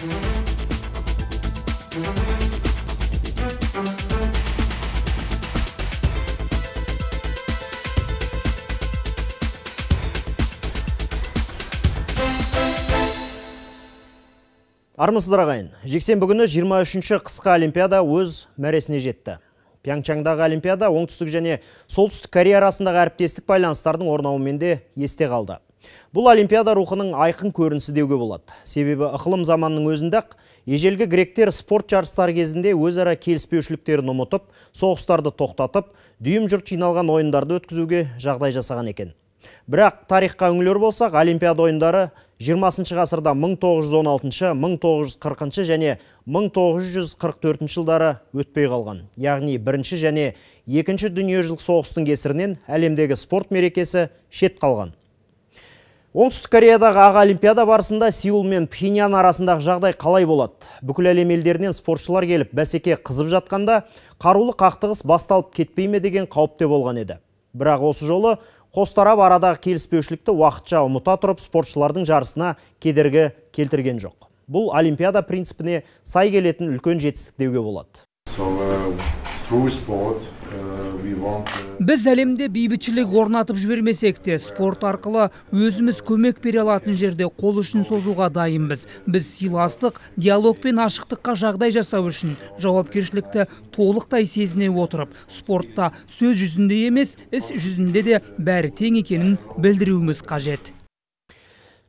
Армысыздар ағайын. Жексенбі күні 23-ші қысқы олимпиада өз мәресіне жетті. Пьянгчангдағы олимпиада оңтүстік және солтүстік Корея арасындағы әріптестік байланыстардың орнауымен де есте қалды. Бұл олимпиада рухының айқын көрінісі деуге болады. Себебі ықылым заманның өзінде-ақ ежелгі гректер спорт жарыстары кезінде өзара келіспеушіліктерін ұмытып, соғыстарды тоқтатып, дүйім жұрт жиналған ойындарды өткізуге жағдай жасаған екен. Бірақ тарихқа үңілер болсақ, Олимпиада ойындары 20 ғасырда 1916, 1940 және 1944 жылдары өтпей қалған. Яғни бірінші және екінші дүниежүзілік соғыстың кесірінен әлемдегі спорт мерекесі шет қалған. Оңтүстік Кореядағы аға олимпиада барысында Сеул мен Пхеньян арасындағы жағдай қалай болады? Бүкіл әлем елдерінен спортшылар келіп, бәсеке қызып жатқанда қарулы қақтығыс басталып кетпей ме деген қауіпте болған еді. Бірақ осы жолы қос тарап арадағы келіспеушілікті уақытша ұмыта тұрып спортшылардың жарысына кедергі келтірген жоқ бұл олимпиада принципіне сай келетін үлкен жетістік деуге болады біз әлемде бейбітшілік орнатып жібермесек те спорт арқылы өзіміз көмек бере алатын жерде қол ұшын созуға дайынбыз. Біз сыйластық диалог пен ашықтыққа жағдай жасау үшін жауапкершілікті толықтай сезіне отырып спортта сөз жүзінде емес іс жүзінде де бәрі тең екенін білдіруіміз қажет.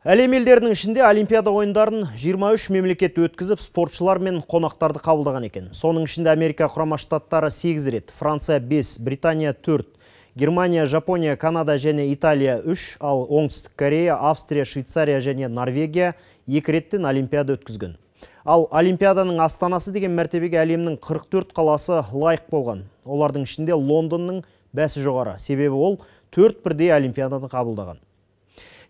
Әлем елдерінің ішінде Олимпиада ойындарын 23 мемлекет өткізіп, спортшылар мен қонақтарды қабылдаған екен. Соның ішінде Америка құрама штаттары 8 рет, Франция 5, Британия 4, Германия, Жапония, Канада және Италия 3, ал Оңтүстік Корея, Австрия, Швейцария және Норвегия 2 реттен Олимпиада өткізген. Ал Олимпиаданың астанасы деген мәртебеге әлемнің 44 қаласы лайық болған. Олардың ішінде Лондонның бәсі жоғары. Себебі ол 4 бірдей Олимпиаданы қабылдаған.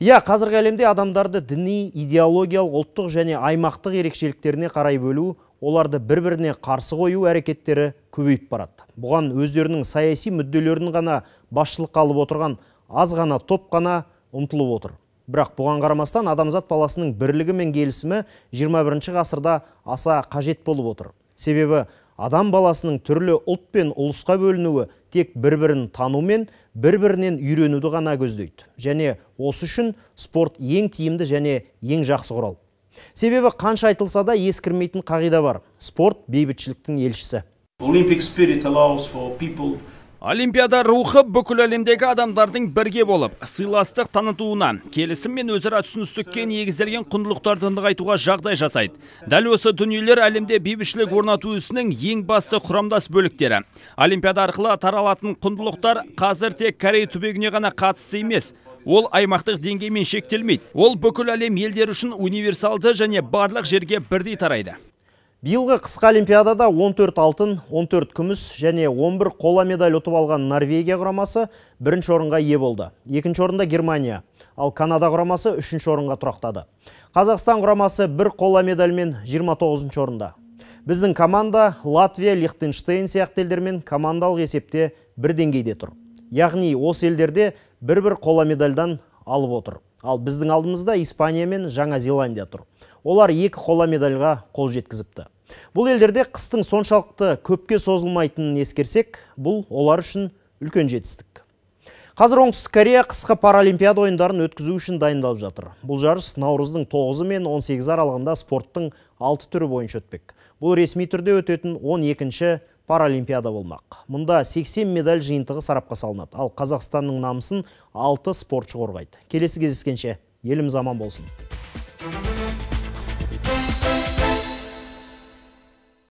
Иә, қазіргі әлемде адамдарды діни, идеологиялық, ұлттық және аймақтық ерекшеліктеріне қарай бөлу, оларды бір-біріне қарсы қою әрекеттері көбейіп барады. Бұған өздерінің саяси мүдделерін ғана басшылық қалып отырған аз ғана топ қана ұмтылып отыр. Бірақ бұған қарамастан адамзат баласының бірлігі мен келісімі 21 ғасырда аса қажет болып отыр. Себебі адам баласының түрлі ұлт пен ұлысқа бөлінуі тек бір-бірін танумен бір-бірінен үйренуді ғана көздейді. Және осы үшін спорт ең тиімді және ең жақсы құрал. Себебі қанша айтылса да ескірмейтін қағида бар. Спорт бейбітшіліктің елшісі. Olympic spirit allows for people Олимпиада рухы бүкіл әлемдегі адамдардың бірге болып, сыйластық танытуына, келісім мен өзара түсіністікке негізделген құндылықтарды нығайтуға жағдай жасайды. Дәл осы дүниелер әлемде бейбітшілік орнату ісінің ең басты құрамдас бөліктері. Олимпиада арқылы таралатын құндылықтар қазір тек Корей түбегіне ғана қатысты емес, ол аймақтық деңгеймен шектелмейді. Ол бүкіл әлем елдері үшін универсалды және барлық жерге бірдей тарайды. Биылғы қысқы олимпиадада 14 алтын, 14 күміс және 11 қола медаль ұтып алған Норвегия құрамасы бірінші орынға ие болды. Екінші орында Германия, ал Канада құрамасы үшінші орынға тұрақтады. Қазақстан құрамасы бір қола медальмен 29 орында. Біздің команда Латвия, Лихтенштейн сияқты елдермен командалық есепте бір деңгейде тұр. Яғни осы елдерде бір-бір қола медальдан алып отыр. Ал біздің алдымызда Испания мен Жаңа Зеландия тұр. Олар екі қола медальға қол жеткізіпті. Бұл елдерде қыстың соншалықты көпке созылмайтынын ескерсек, бұл олар үшін үлкен жетістік. Қазір Оңтүстік Корея қысқы паралимпиада ойындарын өткізу үшін дайындалып жатыр. Бұл жарыс наурыздың 9 мен 18 аралығында спорттың 6 түрі бойынша өтпек. Бұл ресми түрде өтетін 12-ші паралимпиада болмақ. Мұнда 80 медаль жиынтығы сарапқа салынады, ал Қазақстанның намысын 6 спортшы қорғайды. Келесі кездескенше еліміз аман болсын.